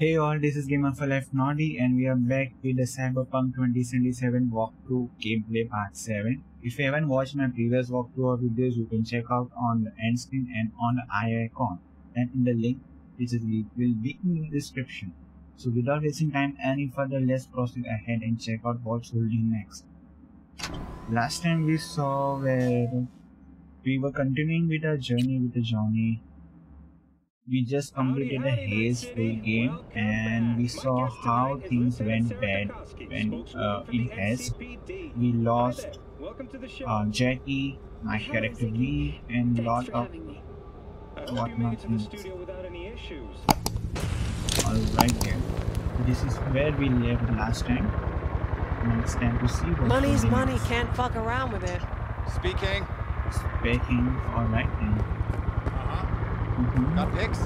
Hey all, this is Gamer for Life Noddy and we are back with the Cyberpunk 2077 walkthrough gameplay part 7. If you haven't watched my previous walkthrough or videos, you can check out on the end screen and on the eye icon and in the link which is will be in the description. So without wasting time any further, let's proceed ahead and check out what's holding next. Last time we saw where we were continuing with our journey with the Johnny we just completed a heist full game and we saw how things went bad when uh, in heist we lost uh, Jackie, my character V, and lot of whatnot things. Alright then, this is where we left last time. Now it's time to see what Money's money, can't fuck around with it. Speaking. Speaking, alright then. Mm -hmm. Got pics?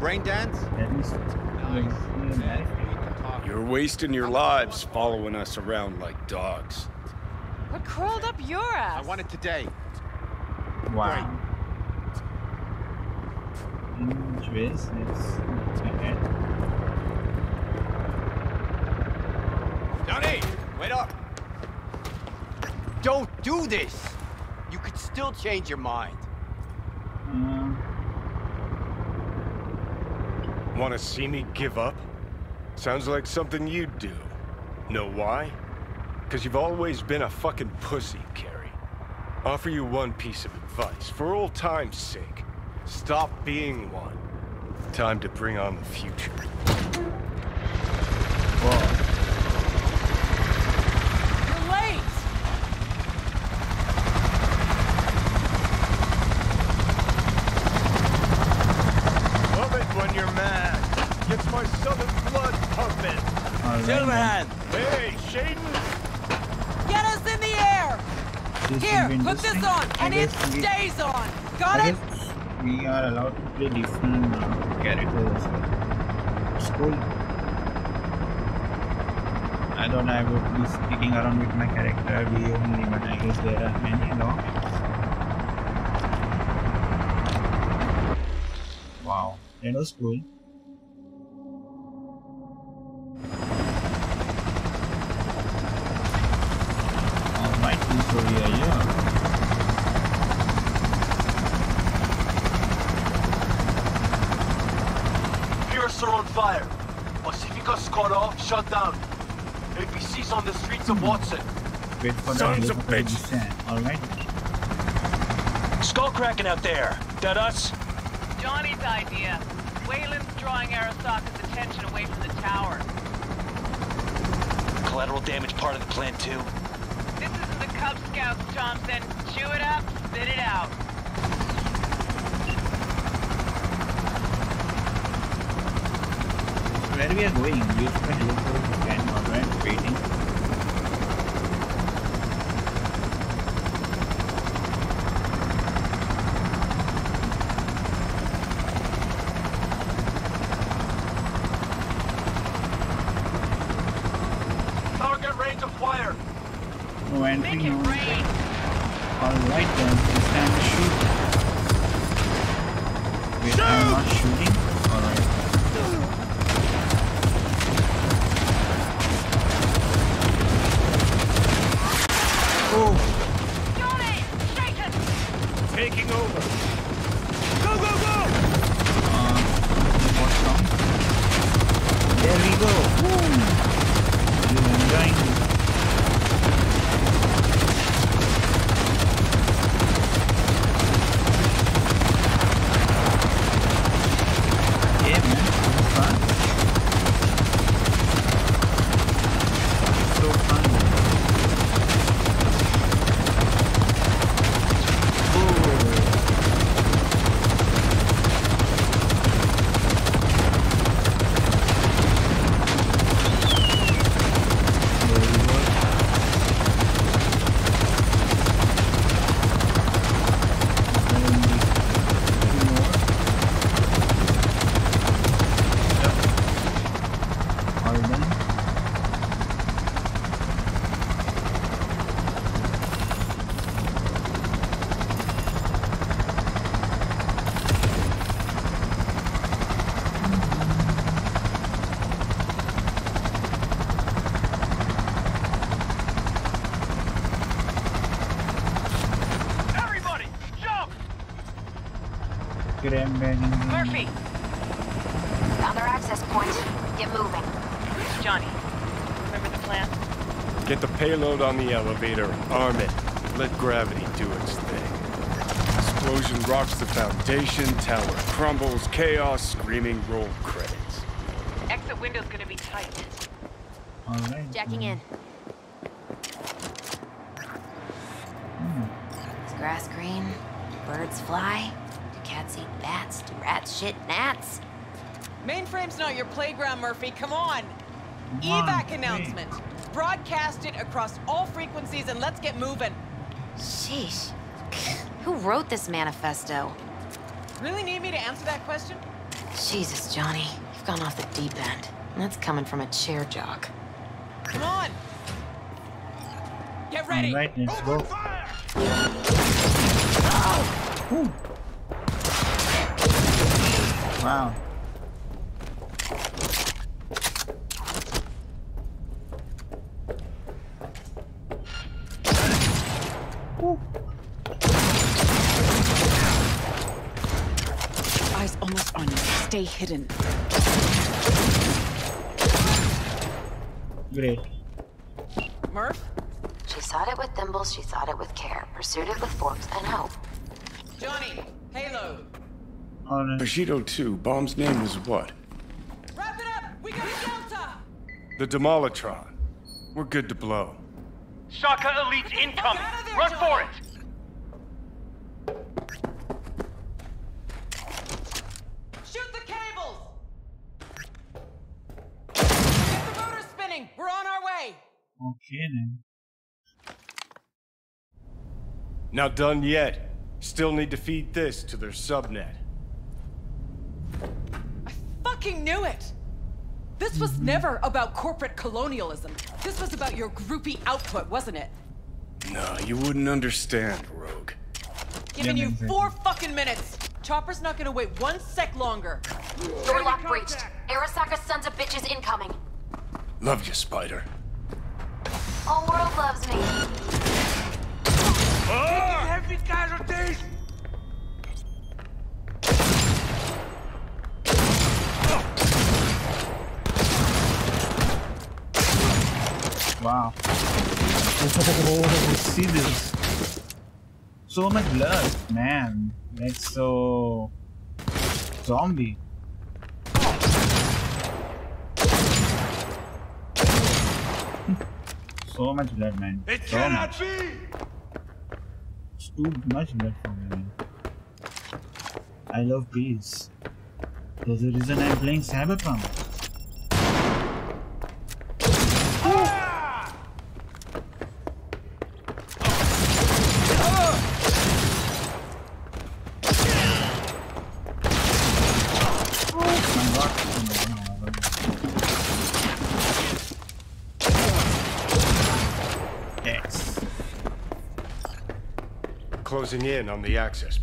Brain dance? Nice. You're wasting your lives following us around like dogs. What crawled up your ass? I want it today. Wow. Interest is ahead. Johnny, wait up. Don't do this. You could still change your mind. Um, Want to see me give up? Sounds like something you'd do. Know why? Because you've always been a fucking pussy, Kerry. Offer you one piece of advice, for old time's sake. Stop being one. Time to bring on the future. You're late! Love it when you're mad. Gets my southern blood pumping. Alright then. Hey, Shaden! Get us in the air! This Here, will be put this interesting. on, I and it guess we- stays on. Got I it? guess we are allowed to play different uh, characters. It's cool. I thought I would be sticking around with my character V only, but I guess there are many no? Wow, that was cool. Alright, so we are here. Are on fire. Pacifica's cut off, shut down. APC's on the streets of Watson. Wait for Sons the of helicopter bitches. descend. Alright. Skull cracking out there. That us? Johnny's idea. Wayland's drawing Arasaka's attention away from the tower. Collateral damage part of the plan too. This isn't the Cub Scouts, Thompson. Chew it up, spit it out. Where we are going? Use the helicopter to stand alright, waiting. There we go. Woo. You enjoying it? Yeah, man, it was fun. So fun. Ooh. There we Graham Bennington. Murphy! Found our access point. Get moving. Johnny, remember the plan? Get the payload on the elevator, arm it, let gravity do its thing. Explosion rocks the foundation, tower crumbles, chaos, screaming roll credits. Exit window's gonna be tight. Alright. Jacking in. Hmm. Is grass green? Birds fly? Do cats eat bats? Do rats shit gnats? Mainframe's not your playground, Murphy. Come on. Come on, Evac wait. announcement. Broadcast it across all frequencies and let's get moving. Sheesh. Who wrote this manifesto? Really need me to answer that question? Jesus, Johnny. You've gone off the deep end. And that's coming from a chair jock. Come on. Get ready. Alright, let's go. Ooh. Wow. Ooh. Eyes almost on you. Stay hidden. Great. Murph? She sought it with thimbles, she sought it with care, pursued it with forks and hope. Johnny, payload. Alright. Bushido 2, bomb's name is what? Wrap it up. We got a Delta. The Demolitron. We're good to blow. Shaka Elite incoming! Get out of there, Run for it! Shoot the cables. Get the motor spinning. We're on our way. Okay then. Not done yet. Still need to feed this to their subnet. I fucking knew it. This was mm-hmm. never about corporate colonialism. This was about your groupie output, wasn't it? No, you wouldn't understand, Rogue. Giving you four fucking minutes. Chopper's not gonna wait one sec longer. Door lock breached. Arasaka sons of bitches incoming. Love you, Spider. All world loves me. Heavy casualties! Wow. Oh, see this. So much blood, man. That's so zombie. so much blood, man. It so cannot much. be! It's too much blood for me, man. I love peace. There's a reason I'm playing Cyberpunk. Closing in on the access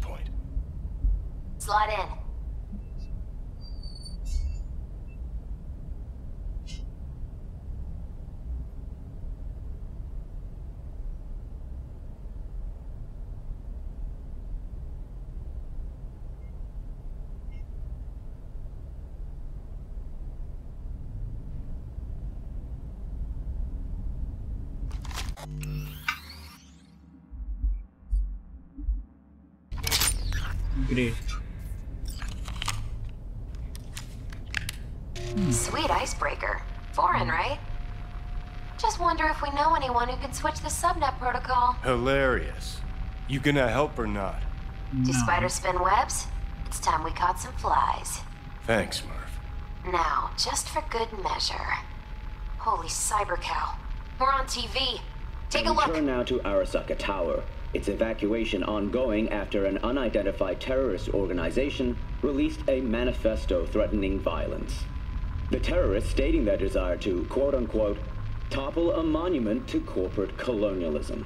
Hilarious. You gonna help or not? Do spiders spin webs? It's time we caught some flies. Thanks, Murph. Now, just for good measure. Holy cyber cow. We're on TV. Take a We look. Turn now to Arasaka Tower. Its evacuation ongoing after an unidentified terrorist organization released a manifesto threatening violence. The terrorists stating their desire to, quote unquote, topple a monument to corporate colonialism.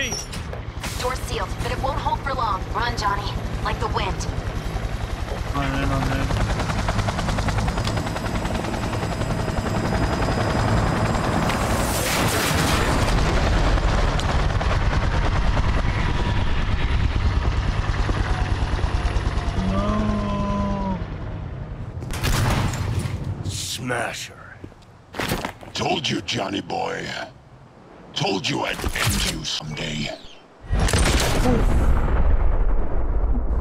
Murphy! Door's sealed, but it won't hold for long. Run, Johnny. Like the wind. Alright, alright. No. Smasher. Told you, Johnny boy Told you I'd end you someday.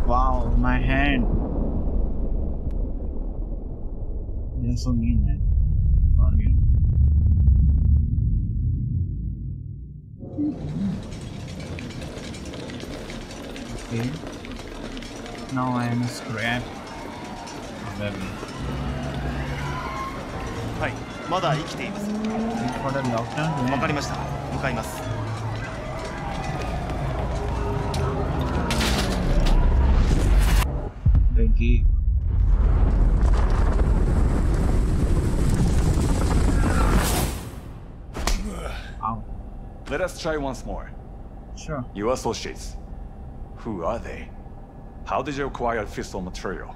Wow, my hand. You're so mean, man. Fuck you. Okay. Now I am a scrap. Baby. はいまだ生きています For the lockdown, わ man. かりました 向かいます Becky. Ow. Let us try once more. Sure. Your associates. Who are they? How did you acquire fissile material?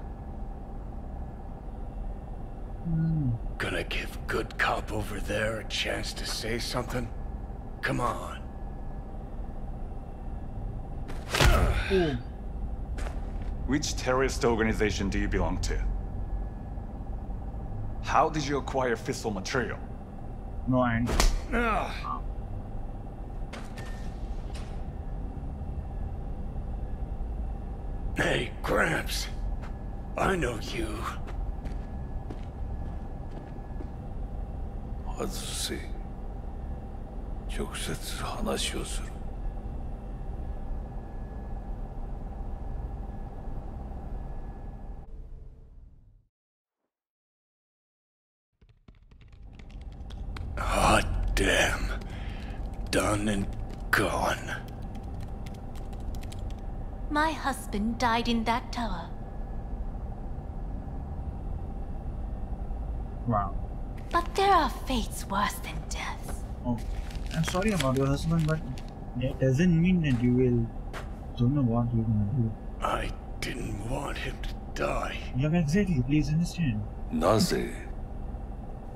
Gonna give good cop over there a chance to say something? Come on. Which terrorist organization do you belong to? How did you acquire fissile material? No and Ah. Hey, Gramps. I know you. 外せ。直接話をする。 Hot damn. Done and gone. My husband died in that tower. wow. But there are fates worse than death. Oh, I'm sorry about your husband, but that doesn't mean that you will don't know what you're gonna do. I didn't want him to die. Yeah, exactly. Please understand. なぜ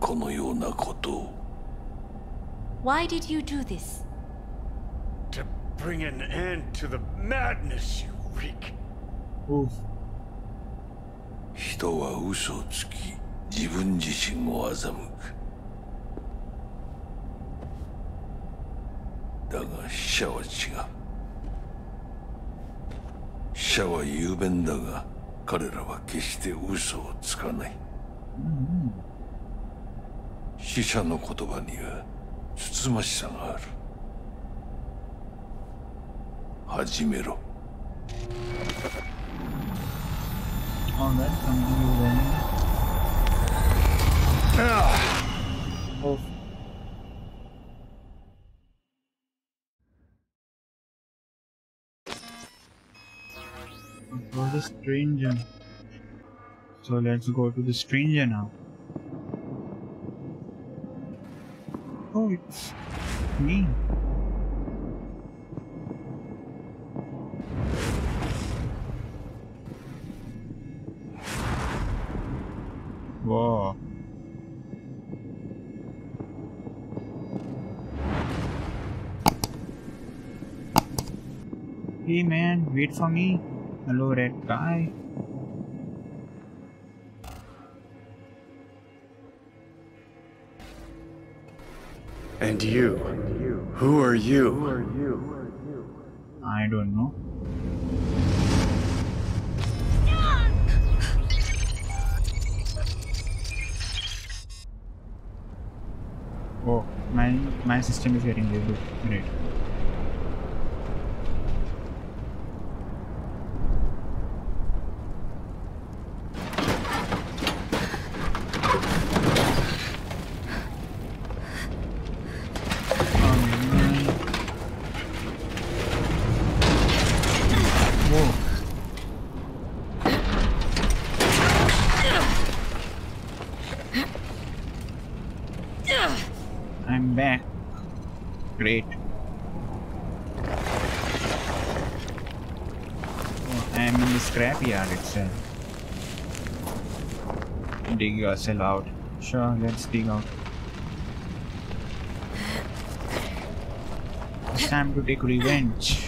このようなことを Why did you do this? To bring an end to the madness you wreak. Oof. 人は嘘をつき自分自身を欺く だが死者は違う。死者は雄弁だが彼らは決して嘘をつかない。死者の言葉にはつつましさがある。始めろ。then. Oof. It a stranger. So let's go to the stranger now. Oh, it's me. Whoa. Hey man, wait for me. Hello, red guy. And you? Who are you? I don't know. Oh, My my system is getting good. Great. Scrapyard itself. Dig yourself out. Sure, let's dig out. It's time to take revenge.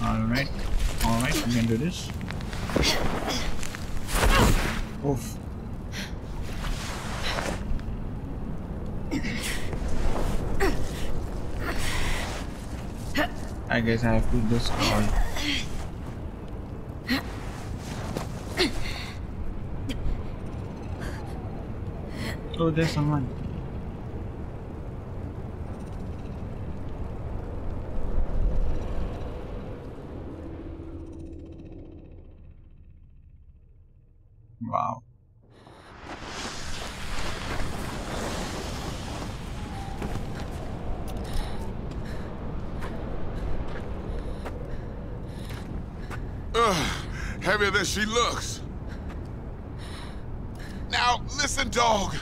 Alright, alright, we can do this. Oof. I guess I have to just call. Oh, there's someone. Than she looks. Now, listen, dog.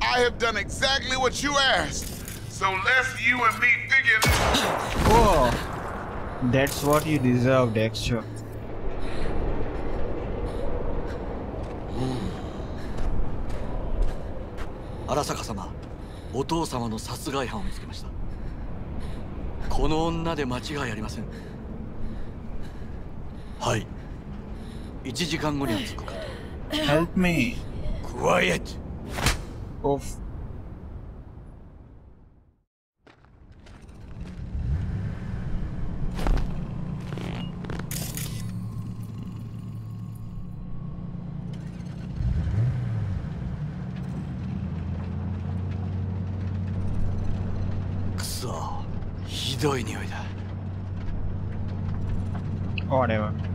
I have done exactly what you asked. So let's you and me figure Whoa! That's what you deserve, Dexter. 荒坂様お父様の殺害犯を見つけましたこの女で間違いありません1時間後に着くか。と。Help ひどい匂いだ。あれは。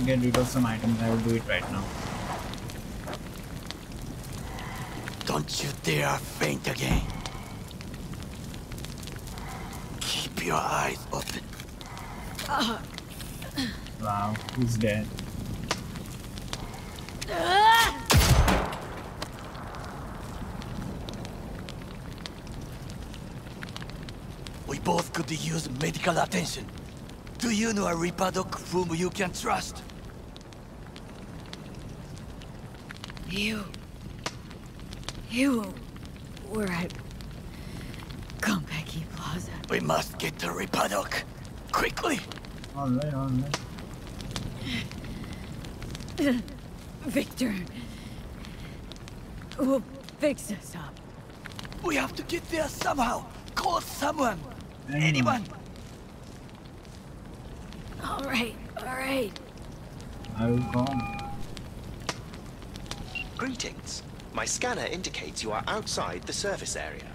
To get rid of some items. I will do it right now. Don't you dare faint again. Keep your eyes open. Uh, wow, he's dead. We both could use medical attention. Do you know a Doc whom you can trust? You... You were at Konpeki Plaza. We must get to Ripperdoc. Quickly! Alright, alright. Viktor... will fix us up. We have to get there somehow. Call someone. Anyone. All right, all right. I will call. Greetings. My scanner indicates you are outside the service area.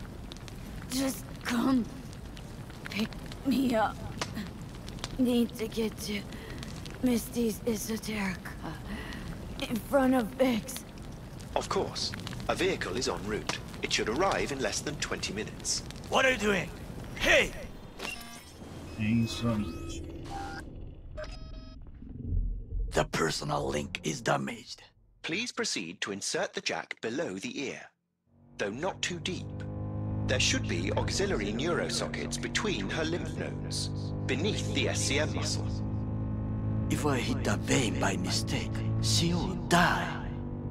Just come pick me up. Need to get to Misty's Esoterica in front of Vik's. Of course. A vehicle is en route. It should arrive in less than 20 minutes. What are you doing? Hey! Thank you so much. The personal link is damaged. Please proceed to insert the jack below the ear, though not too deep. There should be auxiliary neurosockets between her lymph nodes, beneath the SCM muscle. If I hit the vein by mistake, she will die.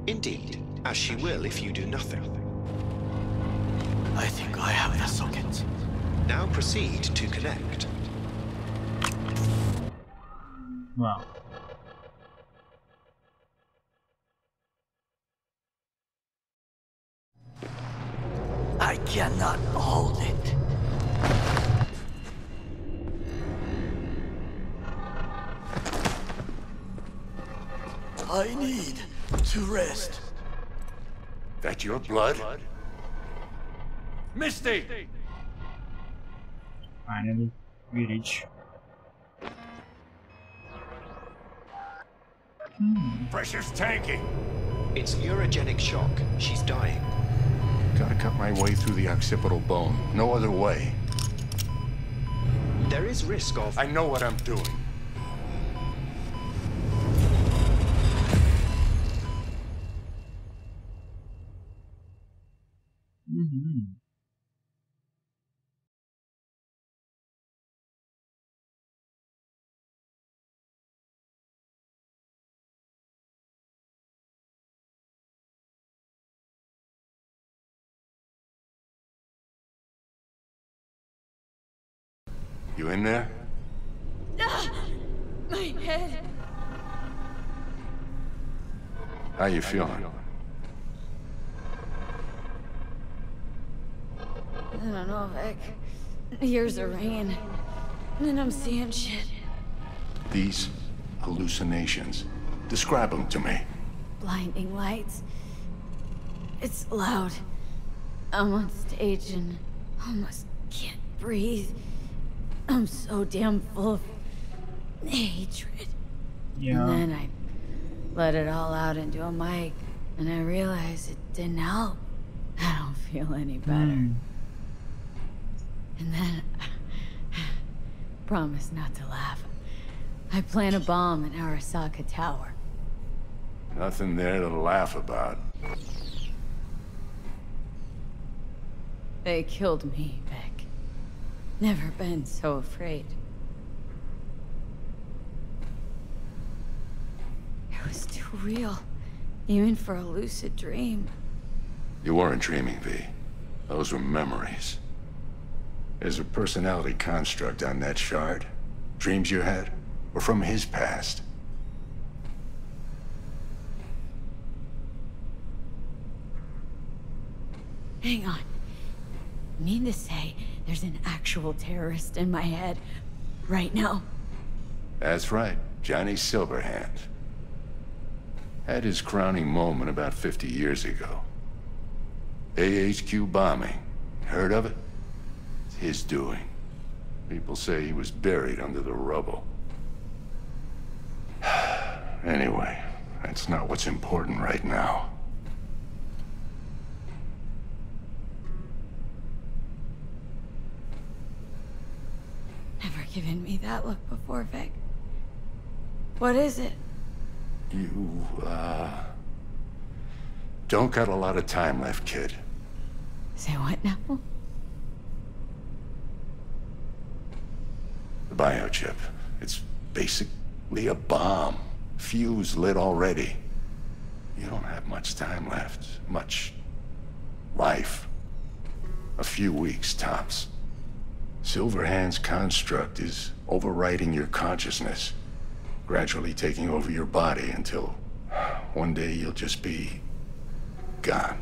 Indeed, as she will if you do nothing. I think I have the socket. Now proceed to connect. Wow. I cannot hold it. I need to rest. That your blood? Misty! Finally, we reach. Hmm. Pressure's tanking. It's neurogenic shock. She's dying. Gotta cut my way through the occipital bone. No other way. There is risk of... I know what I'm doing. There? Ah, my head. How you feeling? I don't know, Vik. Ears are ringing. And then I'm seeing shit. These hallucinations. Describe them to me. Blinding lights. It's loud. I'm on stage and almost can't breathe. I'm so damn full of hatred. Yeah. And then I let it all out into a mic, and I realized it didn't help. I don't feel any better. Hmm. And then, promise not to laugh. I plant a bomb in Arasaka Tower. Nothing there to laugh about. They killed me, Vik. Never been so afraid. It was too real, even for a lucid dream. You weren't dreaming, V. Those were memories. There's a personality construct on that shard. Dreams you had were from his past. Hang on. Mean to say there's an actual terrorist in my head right now? That's right, Johnny Silverhand. Had his crowning moment about 50 years ago. AHQ bombing. Heard of it? It's his doing. People say he was buried under the rubble. Anyway, that's not what's important right now. Never given me that look before, Vik. What is it? You, uh... Don't got a lot of time left, kid. Say what now? The biochip. It's basically a bomb. Fuse lit already. You don't have much time left. Much... life. A few weeks, tops. Silverhand's construct is overriding your consciousness. Gradually taking over your body until... one day you'll just be... gone.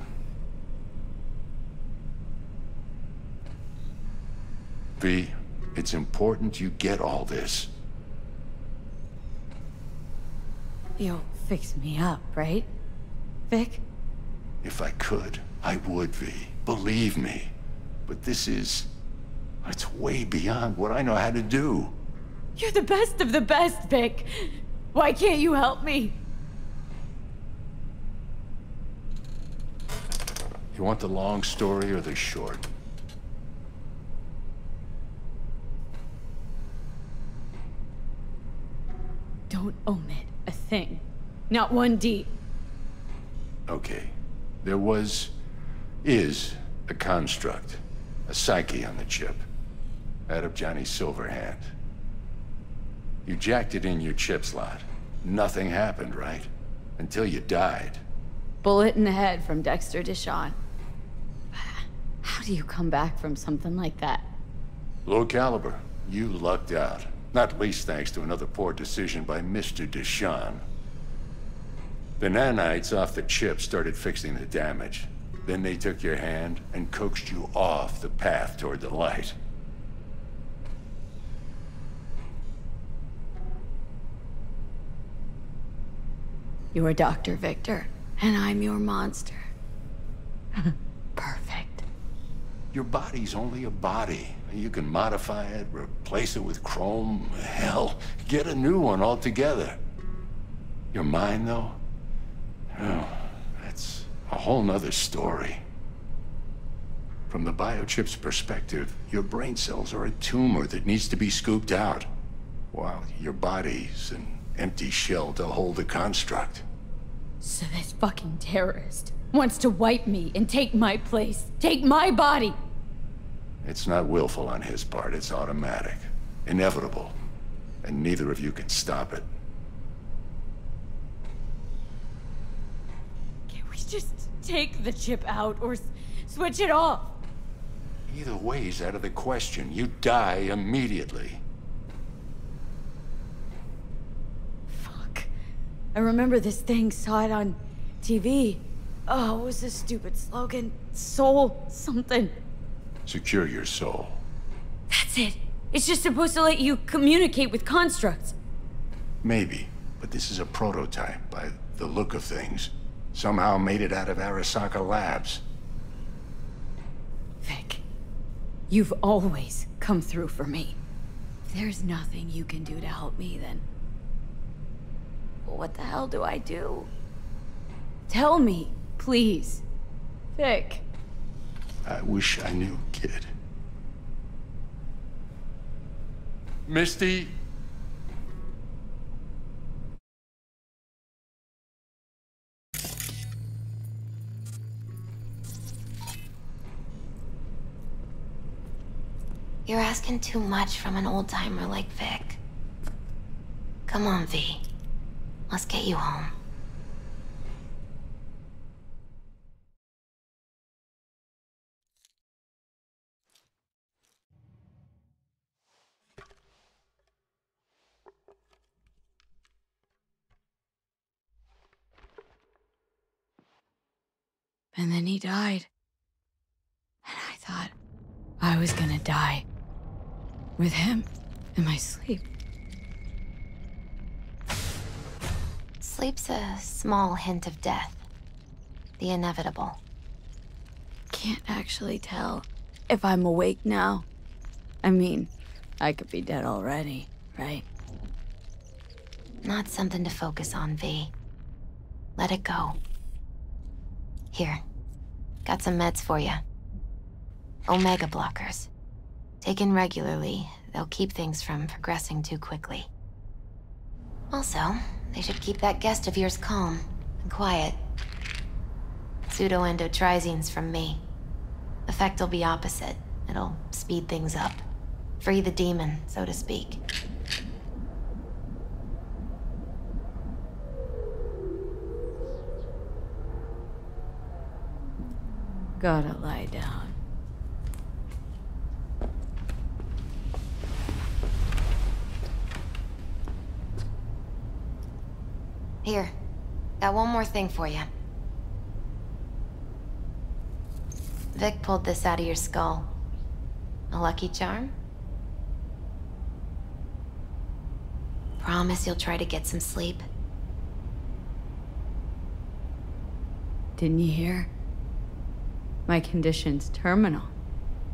V, it's important you get all this. You'll fix me up, right? Vik? If I could, I would, V. Believe me. But this is... It's way beyond what I know how to do. You're the best of the best, Vik. Why can't you help me? You want the long story or the short? Don't omit a thing. Not one D. Okay. There was... is a construct. A psyche on the chip. That of Johnny Silverhand. You jacked it in your chip slot. Nothing happened, right? Until you died. Bullet in the head from Dexter DeShawn. How do you come back from something like that? Low caliber. You lucked out. Not least thanks to another poor decision by Mr. DeShawn. The nanites off the chip started fixing the damage. Then they took your hand and coaxed you off the path toward the light. You're Dr. Viktor, and I'm your monster. Perfect. Your body's only a body. You can modify it, replace it with chrome, hell, get a new one altogether. Your mind, though? Oh, that's a whole nother story. From the biochip's perspective, your brain cells are a tumor that needs to be scooped out, while your body's an empty shell to hold the construct. So this fucking terrorist wants to wipe me and take my place, take my body. It's not willful on his part, it's automatic. Inevitable. And neither of you can stop it. Can't we just take the chip out or switch it off? Either way is out of the question. You die immediately. Fuck. I remember this thing, saw it on TV. Oh, what was this stupid slogan? Soul something. Secure your soul. That's it. It's just supposed to let you communicate with constructs. Maybe, but this is a prototype by the look of things. Somehow made it out of Arasaka Labs. Vik, you've always come through for me. If there's nothing you can do to help me, then... What the hell do I do? Tell me, please. Vik. I wish I knew, kid. Misty? You're asking too much from an old timer like Vik. Come on, V. Let's get you home. And then he died. And I thought I was gonna die. With him in my sleep. Sleep's a small hint of death. The inevitable. Can't actually tell if I'm awake now. I mean, I could be dead already, right? Not something to focus on, V. Let it go. Here. Got some meds for you. Omega blockers. Taken regularly, they'll keep things from progressing too quickly. Also, they should keep that guest of yours calm and quiet. Pseudoendotrizines from me. Effect will be opposite. It'll speed things up. Free the demon, so to speak. Gotta lie down. Here. Got one more thing for you. Vik pulled this out of your skull. A lucky charm? Promise you'll try to get some sleep. Didn't you hear? My condition's terminal.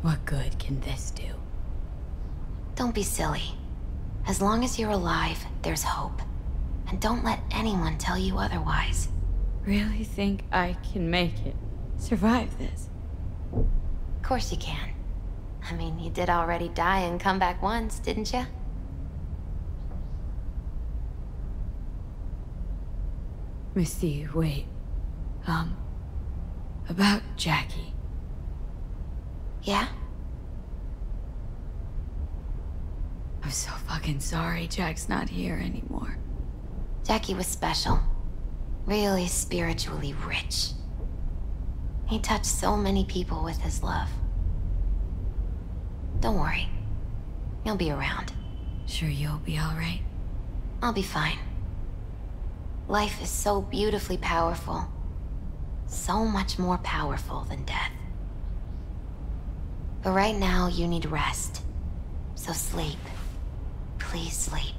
What good can this do? Don't be silly. As long as you're alive, there's hope. And don't let anyone tell you otherwise. Really think I can make it? Survive this? Of course you can. I mean, you did already die and come back once, didn't you? Misty, wait. Um, about Jackie. Yeah? I'm so fucking sorry Jack's not here anymore. Jackie was special. Really spiritually rich. He touched so many people with his love. Don't worry. He'll be around. Sure you'll be alright? I'll be fine. Life is so beautifully powerful. So much more powerful than death. But right now, you need rest. So sleep. Please sleep.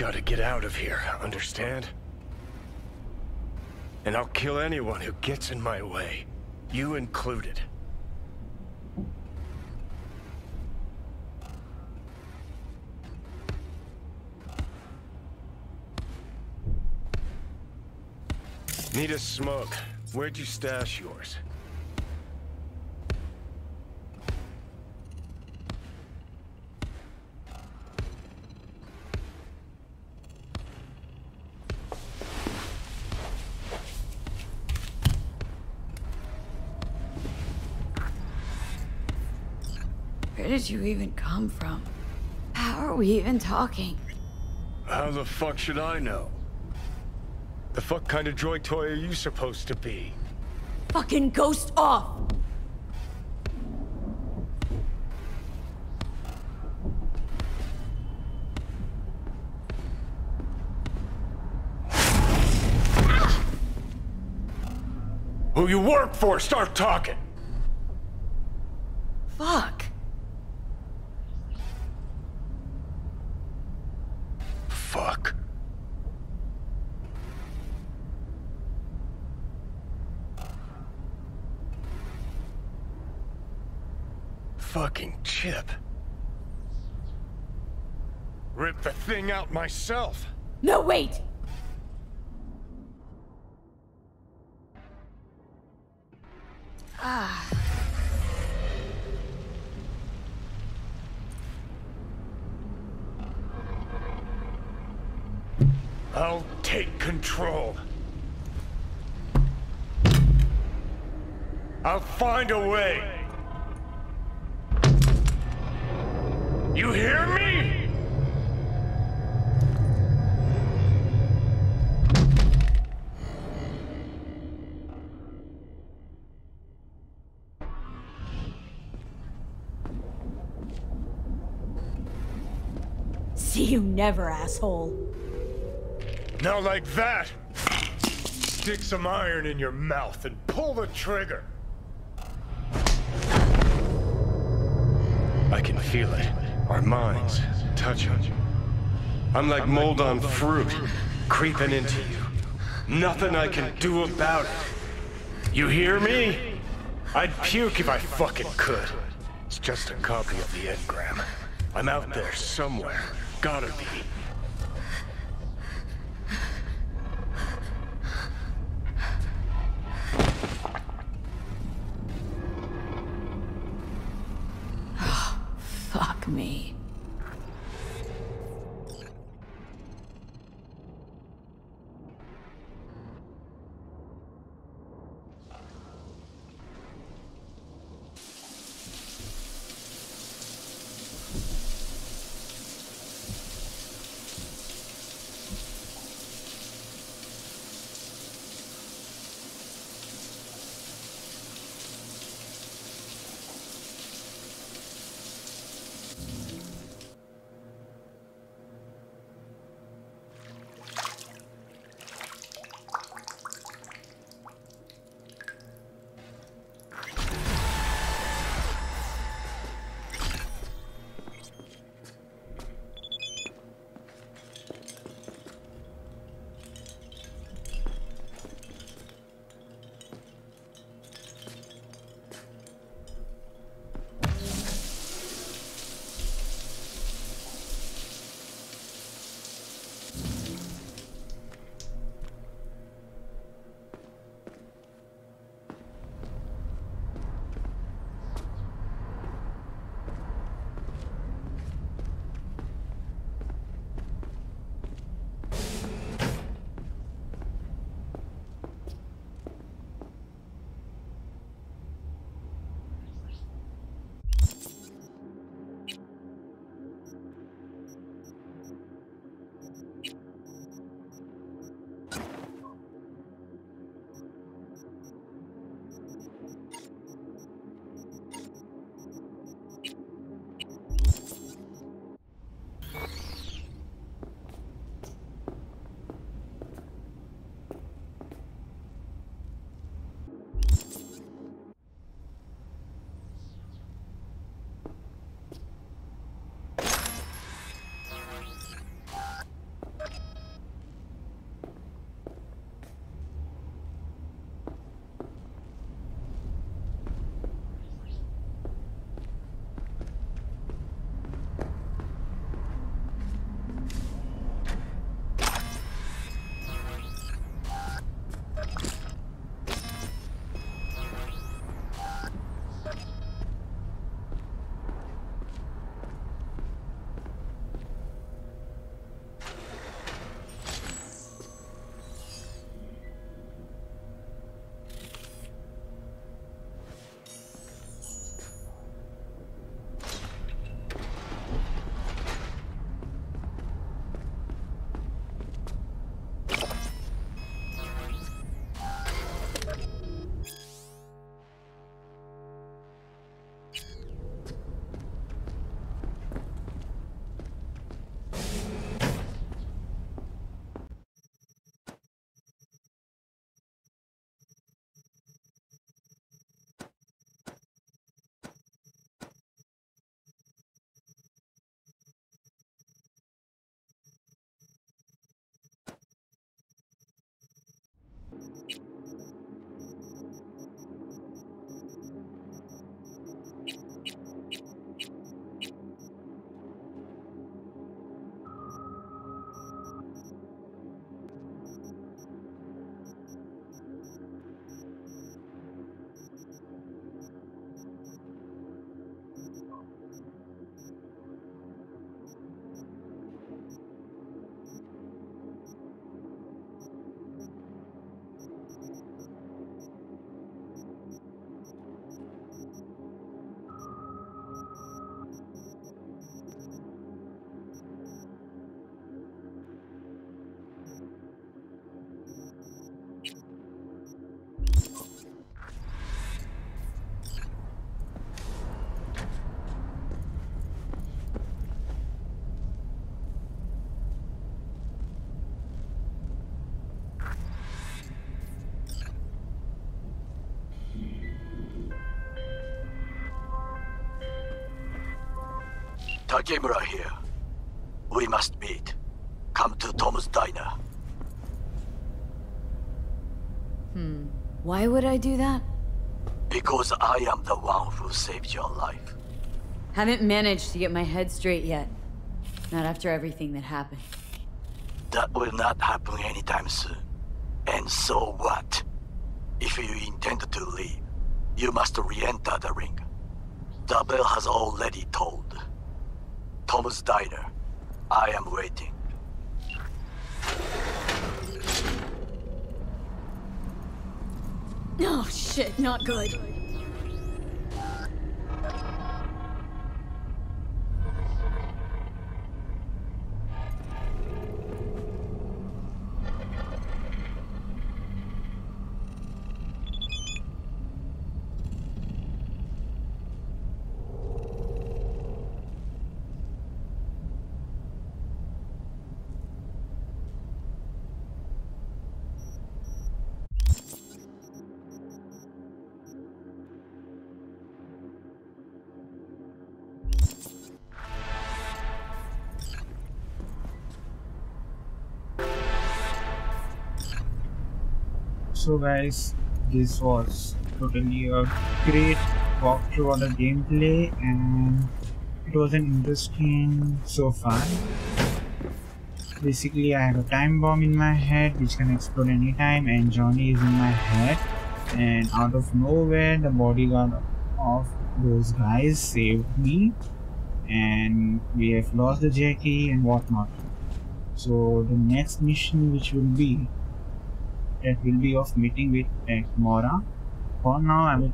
Gotta get out of here, understand? And I'll kill anyone who gets in my way. You included. Need a smoke. Where'd you stash yours? Did you even come from? How are we even talking? How the fuck should I know? The fuck kind of droid toy are you supposed to be? Fucking ghost off! Who you work for, start talking! Fuck. Fuck. Chip. Rip the thing out myself. No, wait! Ah. I'll take control. I'll find a way. You hear me? See you never, asshole. Now like that, stick some iron in your mouth and pull the trigger. I can feel it. Our minds touching. I'm like mold on fruit, creeping into you. Nothing I can do about it. You hear me? I'd puke if I fucking could. It's just a copy of the engram. I'm out there somewhere. Gotta be. Takemura here. We must meet. Come to Tom's Diner. Hmm. Why would I do that? Because I am the one who saved your life. Haven't managed to get my head straight yet. Not after everything that happened. That will not happen anytime soon. And so what? If you intend to leave, you must re-enter the ring. The bell has already tolled. Tom's Diner. I am waiting. Oh shit, not good. So guys, this was totally a great walkthrough on the gameplay and it was an interesting so far. Basically I have a time bomb in my head which can explode anytime and Johnny is in my head and out of nowhere the bodyguard of those guys saved me and we have lost the Jackie and whatnot. So the next mission which will be that will be of meeting with uh, Mora. For now, I will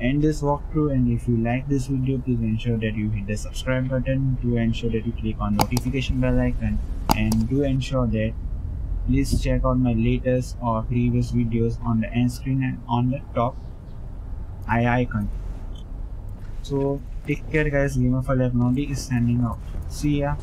end this walkthrough and if you like this video, please ensure that you hit the subscribe button. Do ensure that you click on notification bell icon and do ensure that please check out my latest or previous videos on the end screen and on the top eye icon. So take care guys, Game of Life Nody is signing out. See ya.